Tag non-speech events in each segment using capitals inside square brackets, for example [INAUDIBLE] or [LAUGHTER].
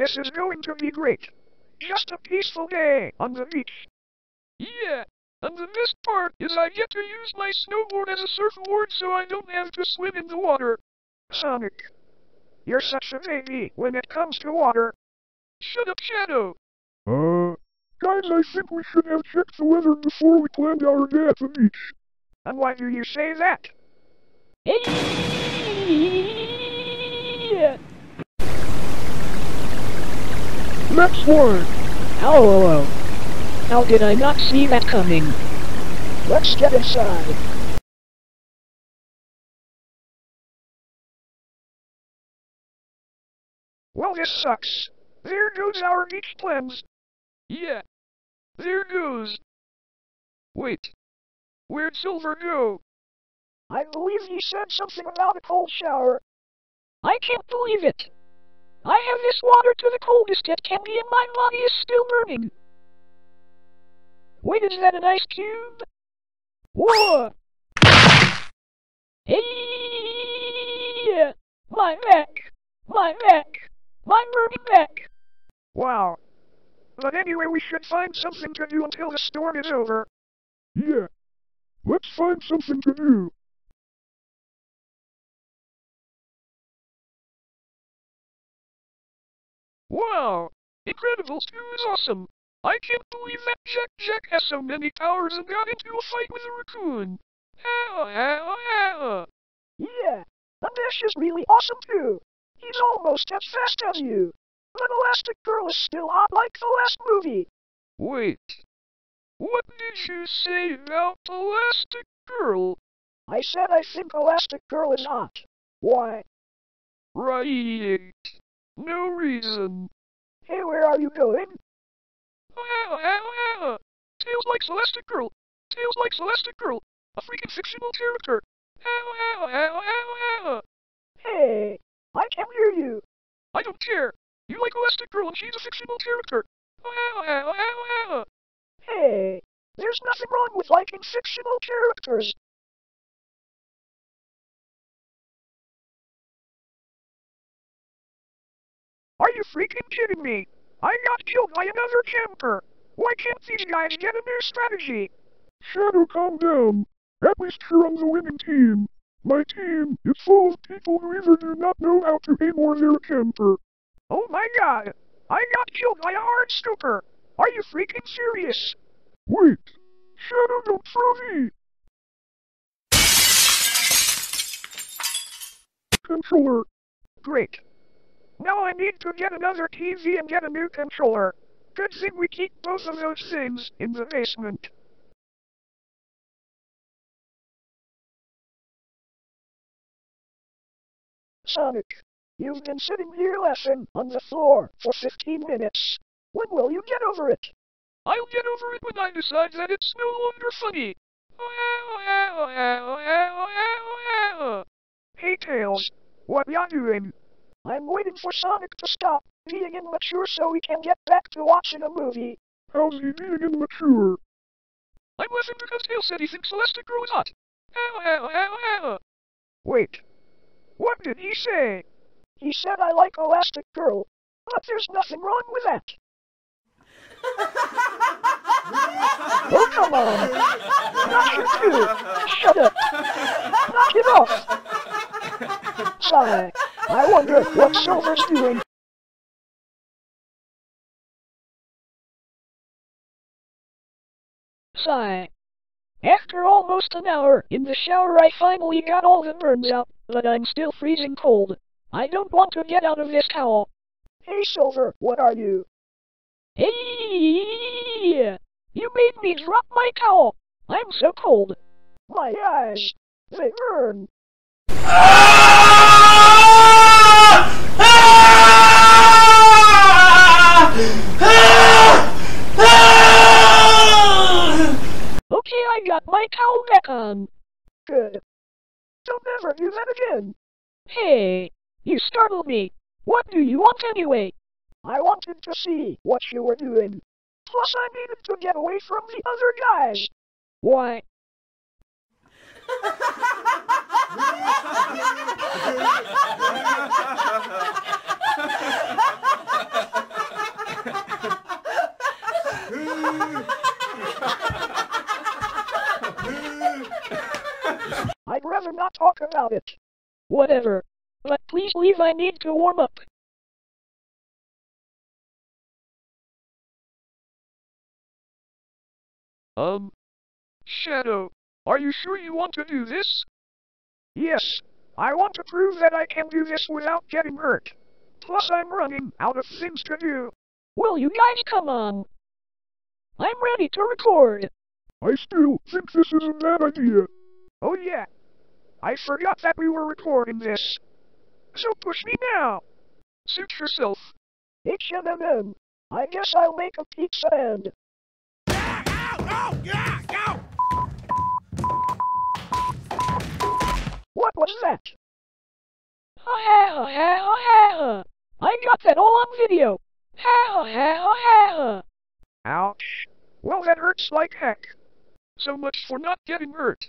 This is going to be great. Just a peaceful day on the beach. Yeah, and the best part is I get to use my snowboard as a surfboard so I don't have to swim in the water. Sonic, you're such a baby when it comes to water. Shut up, Shadow. Uh, guys, I think we should have checked the weather before we planned our day at the beach. And why do you say that? Hey! Next one. Hello. How did I not see that coming? Let's get inside. Well, this sucks. There goes our beach plans. Yeah, there goes. Wait, where'd Silver go? I believe he said something about a cold shower. I can't believe it. I have this water to the coldest it can be and my body is still burning. Wait, is that an ice cube? Whoa! Hey! My neck! My neck! My burning neck! Wow. But anyway, we should find something to do until the storm is over. Yeah. Let's find something to do. Wow, Incredibles 2 is awesome. I can't believe that Jack Jack has so many powers and got into a fight with a raccoon. Ah, ah, ah. Yeah, and Dash is really awesome too. He's almost as fast as you. But Elastigirl is still hot like the last movie. Wait, what did you say about Elastic Girl? I said I think Elastigirl is hot. Why? Right. No reason. Hey, where are you going? Tales like Celestic Girl. Tales like Celestic Girl. A freaking fictional character. Hey, I can't hear you. I don't care. You like Elastigirl and she's a fictional character. Hey, there's nothing wrong with liking fictional characters. Freaking kidding me? I got killed by another camper. Why can't these guys get a new strategy? Shadow, calm down. At least you're on the winning team. My team is full of people who either do not know how to aim or they're a camper. Oh my god! I got killed by a hard scooper! Are you freaking serious? Wait. Shadow, don't throw me. Controller. Great. Now I need to get another TV and get a new controller. Good thing we keep both of those things in the basement. Sonic, you've been sitting here laughing on the floor for 15 minutes. When will you get over it? I'll get over it when I decide that it's no longer funny. Hey Tails, what ya doing? I'm waiting for Sonic to stop being immature so we can get back to watching a movie. How's he being immature? I'm laughing because Tails said he thinks Celestic Girl is hot. Wait. What did he say? He said I like Elastigirl, but there's nothing wrong with that. [LAUGHS] oh, come on. Not you too. Shut up. Knock it off. Sigh. I wonder what Silver's doing. Sigh. After almost an hour in the shower I finally got all the burns out, but I'm still freezing cold. I don't want to get out of this towel. Hey Silver, what are you? Hey! You made me drop my towel. I'm so cold. My eyes, they burn. Okay, [LAUGHS] again. Hey, you startled me. What do you want anyway? I wanted to see what you were doing. Plus I needed to get away from the other guys. Why? [LAUGHS] I'd rather not talk about it. Whatever. But please leave, I need to warm up. Um, Shadow, are you sure you want to do this? Yes, I want to prove that I can do this without getting hurt. Plus, I'm running out of things to do. Will you guys come on? I'm ready to record. I still think this is a bad idea. Oh yeah. I forgot that we were recording this. So push me now. Suit yourself. H&M. I guess I'll make a pizza and... What was that? Oh, oh, oh, I got that all on video. Ouch. Well, that hurts like heck. So much for not getting hurt.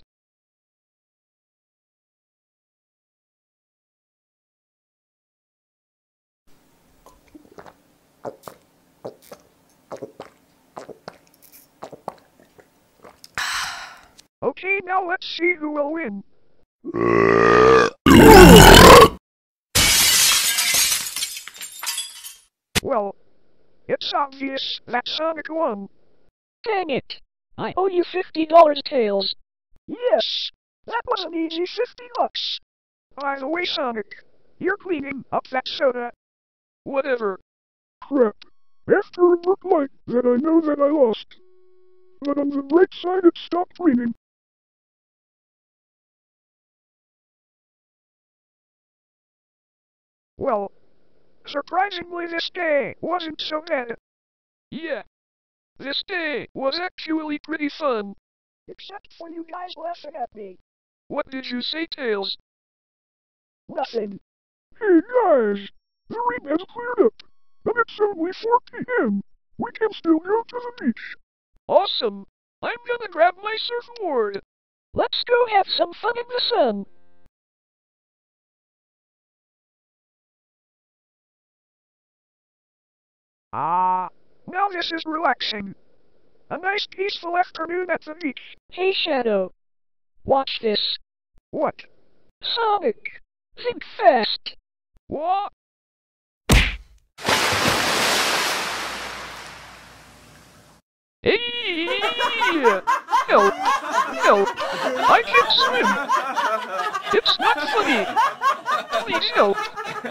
Okay, now let's see who will win. Well, it's obvious that Sonic won. Dang it! I owe you fifty dollars, Tails. Yes, that was an easy fifty bucks. By the way, Sonic, you're cleaning up that soda. Whatever. Crap. After it looked like that I know that I lost. But on the right side it stopped raining. Well, surprisingly this day wasn't so bad. Yeah. This day was actually pretty fun. Except for you guys laughing at me. What did you say, Tails? Nothing. Hey guys, the rain has cleared up, and it's only 4 p.m. We can still go to the beach. Awesome! I'm gonna grab my surfboard. Let's go have some fun in the sun. Ah, now this is relaxing. A nice peaceful afternoon at the beach. Hey Shadow, watch this. What? Sonic, think fast. What? Hey! No! No! I can't swim! It's not funny! Please help!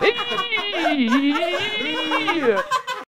Hey!